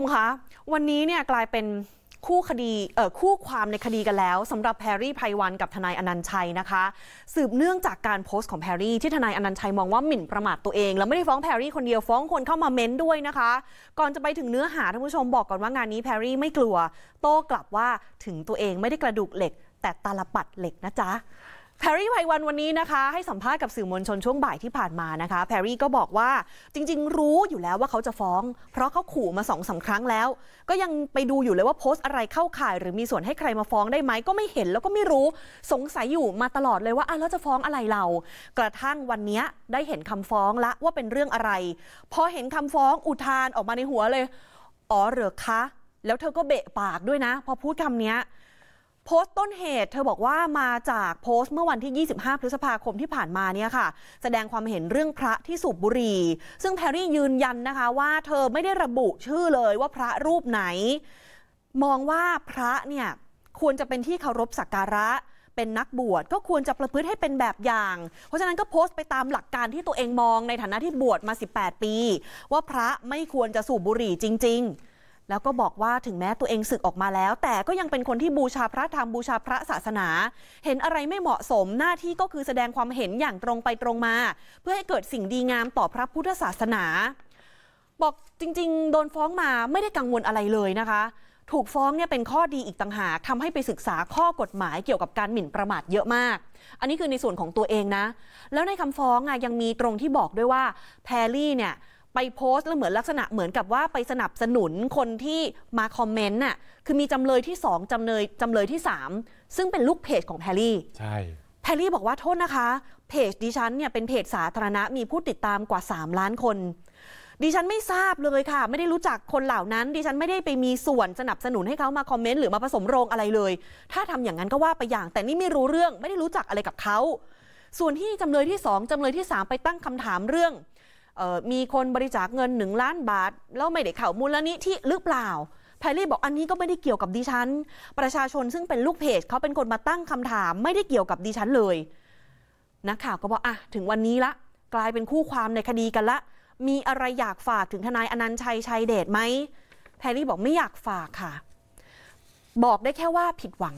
คุณคะวันนี้เนี่ยกลายเป็นคู่คดีเอ่อคู่ความในคดีกันแล้วสำหรับแพรรี่ไพรวัลย์กับทนายอนันต์ชัยนะคะ สืบเนื่องจากการโพสต์ของแพรรี่ที่ทนายอนันต์ชัยมองว่าหมิ่นประมาทตัวเอง แล้วไม่ได้ฟ้องแพรรี่คนเดียวฟ้องคนเข้ามาเม้นด้วยนะคะ ก่อนจะไปถึงเนื้อหาท่านผู้ชมบอกก่อนว่างานนี้แพรรี่ไม่กลัว โต้กลับว่าถึงตัวเองไม่ได้กระดูกเหล็ก แต่ตาลปัตรเหล็กนะจ๊ะ แพรรี่ไพรวัลย์วันนี้นะคะ ให้สัมภาษณ์กับสื่อมวลชนช่วงบ่ายที่ผ่านมานะคะ แพรรี่ก็บอกว่าจริง ๆ รู้อยู่แล้วว่าเขาจะฟ้อง เพราะเขาขู่มาสองสาครั้งแล้ว ก็ยังไปดูอยู่เลยว่าโพสต์อะไรเข้าข่าย หรือมีส่วนให้ใครมาฟ้องได้ไหมก็ไม่เห็นแล้วก็ไม่รู้สงสัยอยู่มาตลอดเลยว่าอะแล้วจะฟ้องอะไรเรา กระทั่งวันนี้ได้เห็นคำฟ้องละว่าเป็นเรื่องอะไรพอเห็นคำฟ้องอุทานออกมาในหัวเลยอ๋อเหรอคะ แล้วเธอก็เบะปากด้วยนะ พอพูดคำนี้ โพสต์ต้นเหตุ เธอบอกว่ามาจากโพสต์เมื่อวันที่ 25 พฤษภาคมที่ผ่านมาเนี่ยค่ะ แสดงความเห็นเรื่องพระที่สูบบุหรี่ ซึ่งแพรรี่ยืนยันนะคะว่าเธอไม่ได้ระบุชื่อเลยว่าพระรูปไหน มองว่าพระเนี่ยควรจะเป็นที่เคารพสักการะเป็นนักบวชก็ควรจะประพฤติให้เป็นแบบอย่าง เพราะฉะนั้นก็โพสต์ไปตามหลักการที่ตัวเองมองในฐานะที่บวชมา 18 ปี ว่าพระไม่ควรจะสูบบุหรี่จริง ๆ แล้วก็บอกว่าถึงแม้ตัวเองศึกออกมาแล้ว แต่ก็ยังเป็นคนที่บูชาพระธรรมบูชาพระศาสนา เห็นอะไรไม่เหมาะสมหน้าที่ก็คือแสดงความเห็นอย่างตรงไปตรงมา เพื่อให้เกิดสิ่งดีงามต่อพระพุทธศาสนา บอกจริง ๆ โดนฟ้องมาไม่ได้กังวลอะไรเลยนะคะ ถูกฟ้องเนี่ยเป็นข้อดีอีกต่างหากทำให้ไปศึกษาข้อกฎหมายเกี่ยวกับการหมิ่นประมาทเยอะมาก อันนี้คือในส่วนของตัวเองนะ แล้วในคำฟ้องอะยังมีตรงที่บอกด้วยว่าแพรรี่เนี่ย ไปโพสต์แล้วเหมือนลักษณะเหมือนกับว่าไปสนับสนุนคนที่มาคอมเมนต์น่ะคือมีจำเลยที่2จำเลยจำเลยที่3ซึ่งเป็นลูกเพจของแพรรี่ ใช่ แพรรี่บอกว่าโทษนะคะ เพจดิฉันเนี่ยเป็นเพจสาธารณะมีผู้ติดตามกว่า 3 ล้านคน ดิฉันไม่ทราบเลยค่ะ ไม่ได้รู้จักคนเหล่านั้น ดิฉันไม่ได้ไปมีส่วนสนับสนุนให้เขามาคอมเมนต์หรือมาผสมโรงอะไรเลย ถ้าทำอย่างนั้นก็ว่าไปอย่าง แต่นี่ไม่รู้เรื่องไม่ได้รู้จักอะไรกับเขาส่วนที่จำเลยที่2จำเลยที่3ไปตั้งคำถามเรื่องเออ มีคนบริจาคเงินหนึ่งล้านบาท แล้วไม่ได้เข้ามูลนิธิหรือเปล่าแพรรี่บอกอันนี้ก็ไม่ได้เกี่ยวกับดิฉัน ประชาชนซึ่งเป็นลูกเพจเขาเป็นคนมาตั้งคำถาม ไม่ได้เกี่ยวกับดิฉันเลยนักข่าวก็บอกอะถึงวันนี้ละ กลายเป็นคู่ความในคดีกันละ มีอะไรอยากฝากถึงทนายอนันต์ชัยชัยเดชไหมแพรรี่บอกไม่อยากฝากค่ะ บอกได้แค่ว่าผิดหวัง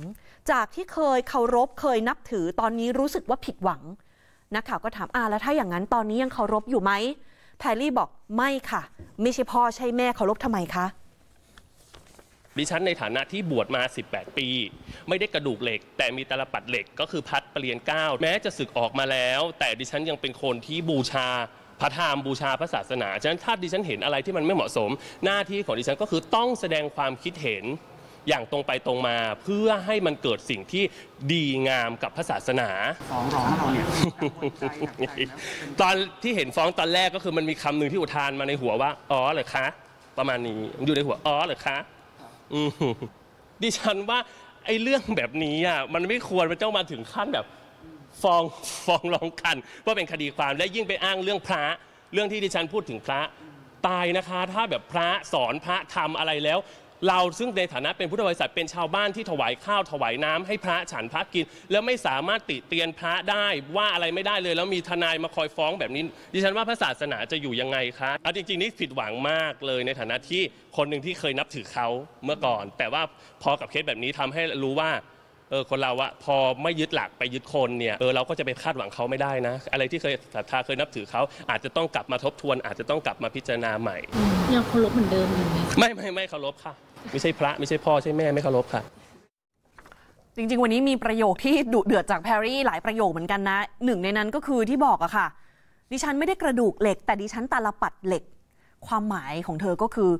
จากที่เคยเคารพเคยนับถือตอนนี้รู้สึกว่าผิดหวัง นักข่าวก็ถามอ่าแล้วถ้าอย่างนั้นตอนนี้ยังเคารพอยู่ไหมแพรรี่บอกไม่ค่ะ ไม่ใช่พ่อใช่แม่เคารพทำไมคะดิฉันในฐานะที่บวชมา 18 ปี ไม่ได้กระดูกเหล็ก แต่มีตลปัดเหล็กก็คือพัดประเรียนก้าวแม้จะศึกออกมาแล้ว แต่ดิฉันยังเป็นคนที่บูชาพระธรรมบูชาพระศาสนาฉะนั้นถ้าดิฉันเห็นอะไรที่มันไม่เหมาะสม หน้าที่ของดิฉันก็คือต้องแสดงความคิดเห็น อย่างตรงไปตรงมา เพื่อให้มันเกิดสิ่งที่ดีงามกับพระศาสนาฟ้องร้องเราเนี่ยตอนที่เห็นฟ้องตอนแรกก็คือมันมีคำหนึ่งที่อุทานมาในหัวว่าอ๋อเหรอคะ ประมาณนี้อยู่ในหัวอ๋อเหรอคะอืมดิฉันว่าไอ้เรื่องแบบนี้อะมันไม่ควรมันเจ้ามาถึงขั้นแบบฟ้องฟ้องร้องกันว่าเป็นคดีความและยิ่งไปอ้างเรื่องพระเรื่องที่ดิฉันพูดถึงพระตายนะคะ ถ้าแบบพระสอนพระทำอะไรแล้ว เราซึ่งในฐานะเป็นพุทธบริษัทเป็นชาวบ้านที่ถวายข้าวถวายน้ำให้พระฉันพระกิน แล้วไม่สามารถติเตียนพระได้ว่าอะไรไม่ได้เลย แล้วมีทนายมาคอยฟ้องแบบนี้ ดิฉันว่าพระศาสนาจะอยู่ยังไงคะเอาจริงๆนี่ผิดหวังมากเลยในฐานะที่คนหนึ่งที่เคยนับถือเขาเมื่อก่อน แต่ว่าพอกับเคสแบบนี้ทำให้รู้ว่าเออคนเราอะพอไม่ยึดหลักไปยึดคนเนี่ยเออเราก็จะไปคาดหวังเขาไม่ได้นะ อะไรที่เคยศรัทธาเคยนับถือเขาอาจจะต้องกลับมาทบทวน อาจจะต้องกลับมาพิจารณาใหม่ยังเคารพเหมือนเดิมอยู่ไหมไม่ไม่ไม่เคารพค่ะ ไม่ใช่พระไม่ใช่พ่อใช่แม่ไม่เคารพค่ะจริง ๆ วันนี้มีประโยคที่ดุเดือดจากแพรรี่หลายประโยคเหมือนกันนะหนึ่งในนั้นก็คือที่บอกอะค่ะ ดิฉันไม่ได้กระดูกเหล็ก แต่ดิฉันตาลปัดเหล็ก ความหมายของเธอก็คือ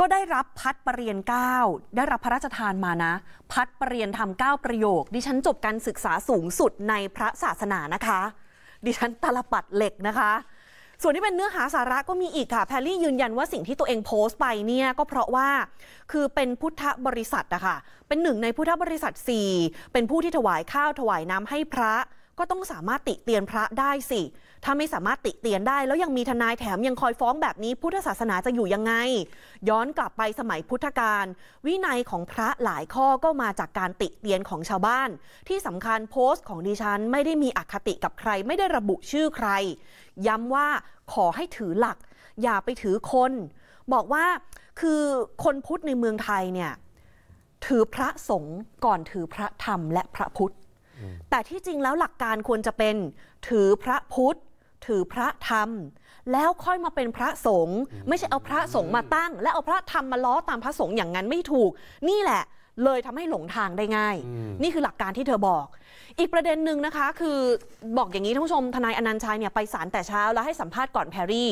ก็ได้รับพัดปรริญญาเก้าได้รับพระราชทานมานะ พัดปรริญญาธรรมเก้าประโยค ดิฉันจบการศึกษาสูงสุดในพระศาสนานะคะ ดิฉันตาลปัดเหล็กนะคะ ส่วนที่เป็นเนื้อหาสาระก็มีอีกค่ะ แพรรี่ยืนยันว่าสิ่งที่ตัวเองโพสต์ไปเนี่ยก็เพราะว่าคือเป็นพุทธบริษัทอะค่ะเป็นหนึ่งในพุทธบริษัท 4 เป็นผู้ที่ถวายข้าวถวายน้ำให้พระ ก็ต้องสามารถติเตียนพระได้สิ ถ้าไม่สามารถติเตียนได้ แล้วยังมีทนายแถมยังคอยฟ้องแบบนี้ พุทธศาสนาจะอยู่ยังไง ย้อนกลับไปสมัยพุทธกาลวินัยของพระหลายข้อก็มาจากการติเตียนของชาวบ้าน ที่สำคัญโพสต์ของดิฉันไม่ได้มีอคติกับใคร ไม่ได้ระบุชื่อใคร ย้ำว่าขอให้ถือหลัก อย่าไปถือคน บอกว่าคือคนพุทธในเมืองไทยเนี่ยถือพระสงฆ์ก่อนถือพระธรรมและพระพุทธ แต่ที่จริงแล้วหลักการควรจะเป็นถือพระพุทธ ถือพระธรรม แล้วค่อยมาเป็นพระสงฆ์ไม่ใช่เอาพระสงฆ์มาตั้ง และเอาพระธรรมมาล้อตามพระสงฆ์อย่างนั้นไม่ถูก นี่แหละเลยทำให้หลงทางได้ง่าย นี่คือหลักการที่เธอบอก อีกประเด็นหนึ่งนะคะ คือบอกอย่างนี้ท่านผู้ชมทนายอนันต์ชัยเนี่ยไปศาลแต่เช้าแล้วให้สัมภาษณ์ก่อนแพรรี่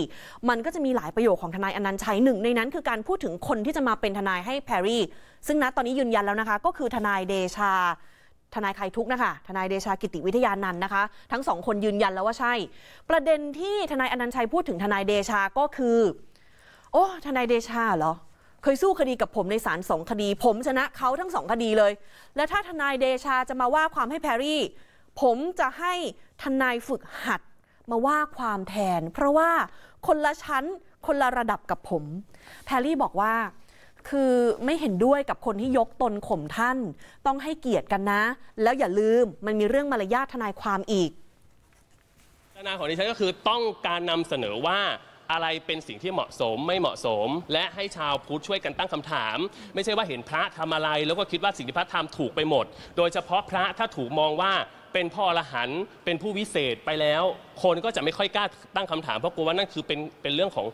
มันก็จะมีหลายประโยคของทนายอนันต์ชัยหนึ่งในนั้นคือการพูดถึงคนที่จะมาเป็นทนายให้แพรรี่ ซึ่งณตอนนี้ยืนยันแล้วนะคะ ก็คือทนายเดชา ทนายใครทุกนะคะทนายเดชากิติวิทยานันท์นะคะ ทั้งสองคนยืนยันแล้วว่าใช่ ประเด็นที่ทนายอนันต์ชัยพูดถึงทนายเดชาก็คือ โอ้ทนายเดชาเหรอเคยสู้คดีกับผมในศาลสองคดี ผมชนะเขาทั้งสองคดีเลย แล้วถ้าทนายเดชาจะมาว่าความให้แพรรี่ ผมจะให้ทนายฝึกหัดมาว่าความแทน เพราะว่าคนละชั้นคนละระดับกับผม แพรรี่บอกว่า คือไม่เห็นด้วยกับคนที่ยกตนข่มท่าน ต้องให้เกียรติกันนะ แล้วอย่าลืมมันมีเรื่องมารยาททนายความอีกลักษณะของดิฉันก็คือต้องการนำเสนอว่าอะไรเป็นสิ่งที่เหมาะสมไม่เหมาะสม และให้ชาวพุทธช่วยกันตั้งคำถาม ไม่ใช่ว่าเห็นพระทำอะไร แล้วก็คิดว่าสิ่งที่พระทำถูกไปหมด โดยเฉพาะพระถ้าถูกมองว่าเป็นพ่ออรหันเป็นผู้วิเศษไปแล้ว คนก็จะไม่ค่อยกล้าตั้งคำถามเพราะกลัวว่านั่นคือเป็นเป็นเรื่องของ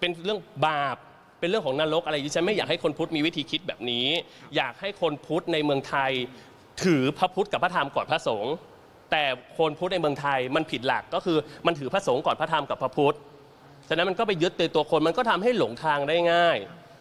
เป็นเรื่องบาป เป็นเรื่องของนรกอะไรดิฉันไม่อยากให้คนพุทธมีวิธีคิดแบบนี้ อยากให้คนพุทธในเมืองไทย ถือพระพุทธกับพระธรรมก่อนพระสงฆ์แต่คนพุทธในเมืองไทยมันผิดหลักก็คือมันถือพระสงฆ์ก่อนพระธรรมกับพระพุทธฉะนั้นมันก็ไปยึดในตัวคนมันก็ทำให้หลงทางได้ง่าย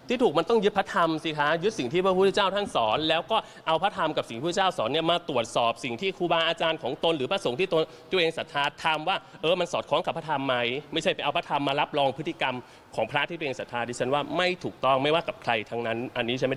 ที่ถูกมันต้องยึดพระธรรมสิคะยึดสิ่งที่พระพุทธเจ้าท่านสอน แล้วก็เอาพระธรรมกับสิ่งที่พระเจ้าสอนเนี่ยมาตรวจสอบสิ่งที่ครูบาอาจารย์ของตนหรือพระสงฆ์ที่ตนตัวเองศรัทธาทำว่าเออมันสอดคล้องกับพระธรรมไหมไม่ใช่ไปเอาพระธรรมมารับรองพฤติกรรมของพระที่ตัวเองศรัทธาดิฉันว่าไม่ถูกต้องไม่ว่ากับใครทั้งนั้น อันนี้ฉันไม่ไหม